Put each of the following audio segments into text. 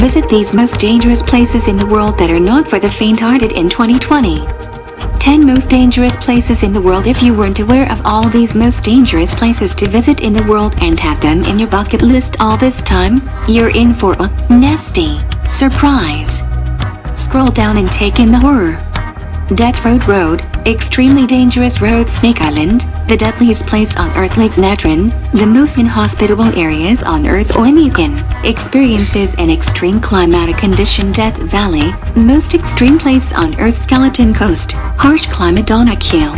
Visit these most dangerous places in the world that are not for the faint-hearted in 2020. 10 most dangerous places in the world if you weren't aware of all these most dangerous places to visit in the world and had them in your bucket list all this time, you're in for a nasty surprise. Scroll down and take in the horror. Death Road Road, extremely dangerous road Snake Island, the deadliest place on Earth Lake Natron, the most inhospitable areas on Earth Oymyakon, experiences an extreme climatic condition Death Valley, most extreme place on Earth Skeleton Coast, harsh climate Danakil.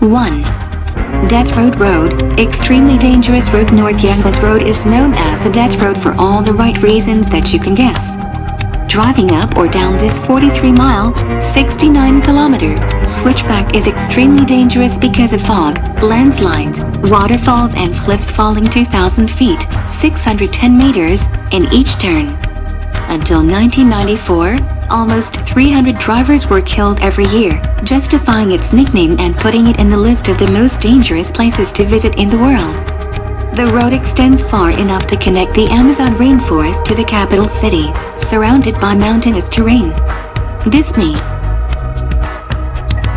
One. Death Road Road, extremely dangerous road North Yungas Road is known as the Death Road for all the right reasons that you can guess. Driving up or down this 43-mile, 69-kilometer switchback is extremely dangerous because of fog, landslides, waterfalls and cliffs falling 2,000 feet, 610 meters, in each turn. Until 1994, almost 300 drivers were killed every year, justifying its nickname and putting it in the list of the most dangerous places to visit in the world. The road extends far enough to connect the Amazon rainforest to the capital city, surrounded by mountainous terrain. This me.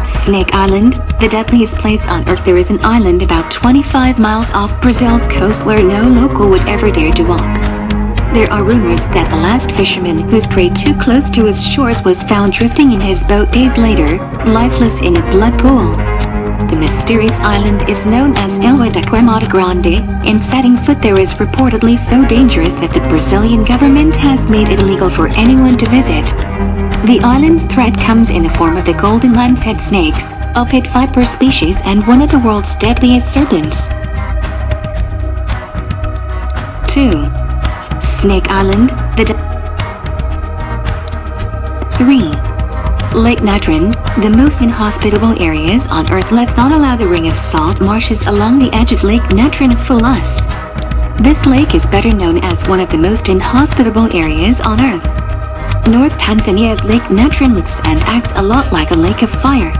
Snake Island, the deadliest place on earth there is an island about 25 miles off Brazil's coast where no local would ever dare to walk. There are rumors that the last fisherman who strayed too close to its shores was found drifting in his boat days later, lifeless in a blood pool. The mysterious island is known as Ilha da Queimada Grande, and setting foot there is reportedly so dangerous that the Brazilian government has made it illegal for anyone to visit. The island's threat comes in the form of the golden lancehead snakes, a pit viper species and one of the world's deadliest serpents. 2. Snake Island, the 3. Lake Natron, the most inhospitable areas on Earth let's not allow the ring of salt marshes along the edge of Lake Natron fool us. This lake is better known as one of the most inhospitable areas on Earth. North Tanzania's Lake Natron looks and acts a lot like a lake of fire.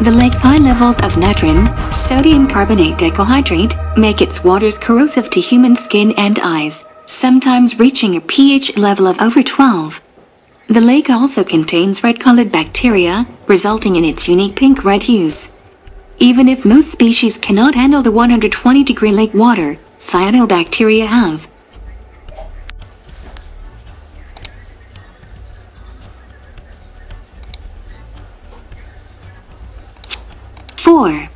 The lake's high levels of natron, sodium carbonate decahydrate, make its waters corrosive to human skin and eyes sometimes reaching a pH level of over 12. The lake also contains red-colored bacteria, resulting in its unique pink-red hues. Even if most species cannot handle the 120-degree lake water, cyanobacteria have. Four.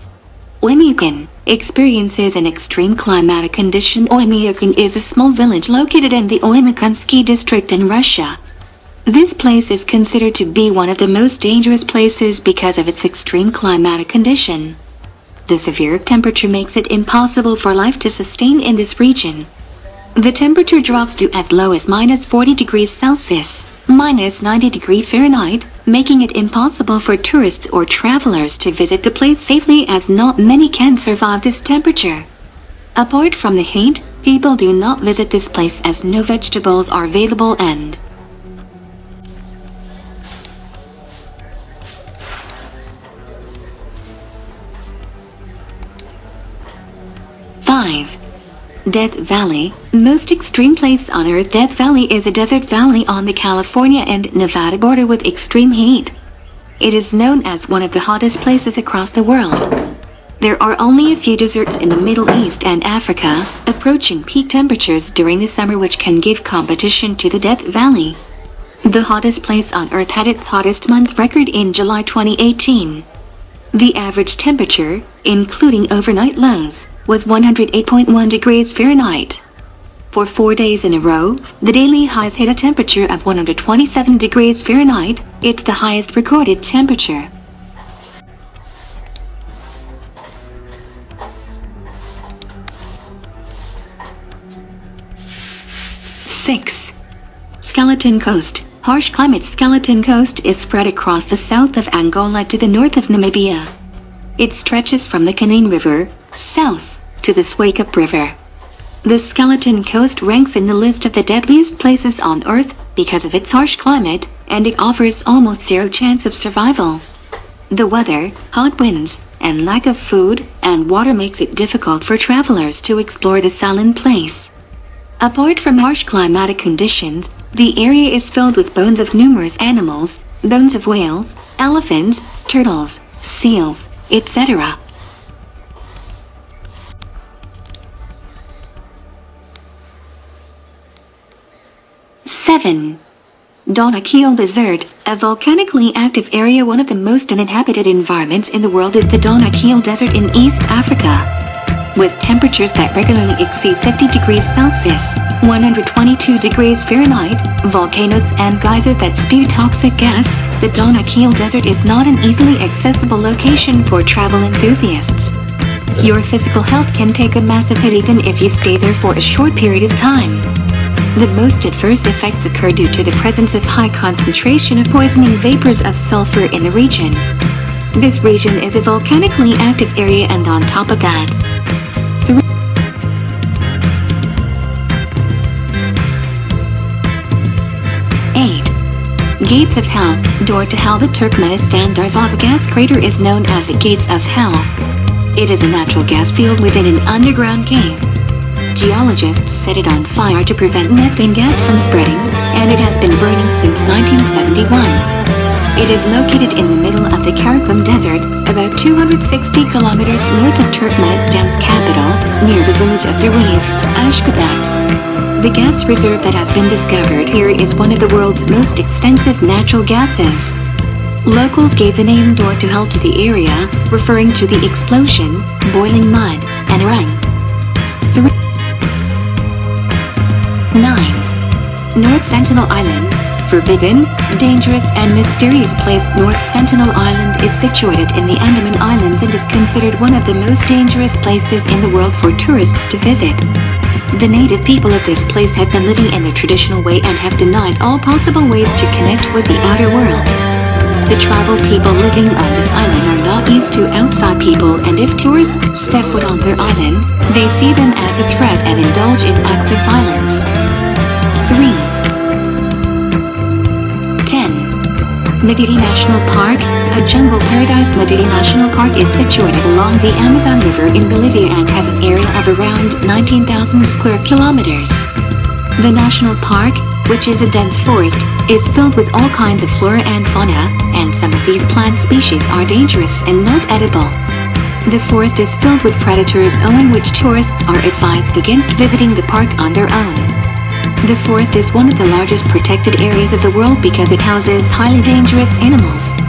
Oymyakon experiences an extreme climatic condition. Oymyakon is a small village located in the Oymyakon district in Russia. This place is considered to be one of the most dangerous places because of its extreme climatic condition. The severe temperature makes it impossible for life to sustain in this region. The temperature drops to as low as minus 40 degrees Celsius, minus 90 degree Fahrenheit, making it impossible for tourists or travelers to visit the place safely as not many can survive this temperature. Apart from the heat, people do not visit this place as no vegetables are available and Five. Death Valley, most extreme place on earth Death Valley is a desert valley on the California and Nevada border with extreme heat. It is known as one of the hottest places across the world. There are only a few deserts in the Middle East and Africa, approaching peak temperatures during the summer which can give competition to the Death Valley. The hottest place on Earth had its hottest month record in July 2018. The average temperature, including overnight lows, was 108.1 degrees Fahrenheit. For four days in a row, the daily highs hit a temperature of 127 degrees Fahrenheit, it's the highest recorded temperature. Six. Skeleton Coast. Harsh climate Skeleton Coast is spread across the south of Angola to the north of Namibia. It stretches from the Canaan River, south, to the Swakop River. The Skeleton Coast ranks in the list of the deadliest places on Earth because of its harsh climate, and it offers almost zero chance of survival. The weather, hot winds, and lack of food and water makes it difficult for travelers to explore the silent place. Apart from harsh climatic conditions, the area is filled with bones of numerous animals, bones of whales, elephants, turtles, seals, etc. Seven. Keel Desert, a volcanically active area one of the most uninhabited environments in the world is the Danakil Desert in East Africa. With temperatures that regularly exceed 50 degrees Celsius, 122 degrees Fahrenheit, volcanoes and geysers that spew toxic gas, the Danakil Desert is not an easily accessible location for travel enthusiasts. Your physical health can take a massive hit even if you stay there for a short period of time. The most adverse effects occur due to the presence of high concentration of poisoning vapors of sulfur in the region. This region is a volcanically active area and on top of that. Gates of Hell, door to hell The Turkmenistan Darvaza gas crater is known as the Gates of Hell. It is a natural gas field within an underground cave. Geologists set it on fire to prevent methane gas from spreading, and it has been burning since 1971. It is located in the middle of the Karakum Desert, about 260 kilometers north of Turkmenistan's capital, near the village of Derweze, Ashgabat. The gas reserve that has been discovered here is one of the world's most extensive natural gases. Locals gave the name Door to Hell to the area, referring to the explosion, boiling mud, and rain. 9. North Sentinel Island, forbidden, dangerous and mysterious place North Sentinel Island is situated in the Andaman Islands and is considered one of the most dangerous places in the world for tourists to visit. The native people of this place have been living in the traditional way and have denied all possible ways to connect with the outer world. The tribal people living on this island are not used to outside people and if tourists step foot on their island, they see them as a threat and indulge in acts of violence. 3. 10. Madidi National Park, a jungle paradise Madidi National Park is situated along the Amazon River in Bolivia and has an area of around 19,000 square kilometers. The national park, which is a dense forest, is filled with all kinds of flora and fauna, and some of these plant species are dangerous and not edible. The forest is filled with predators owing which tourists are advised against visiting the park on their own. The forest is one of the largest protected areas of the world because it houses highly dangerous animals.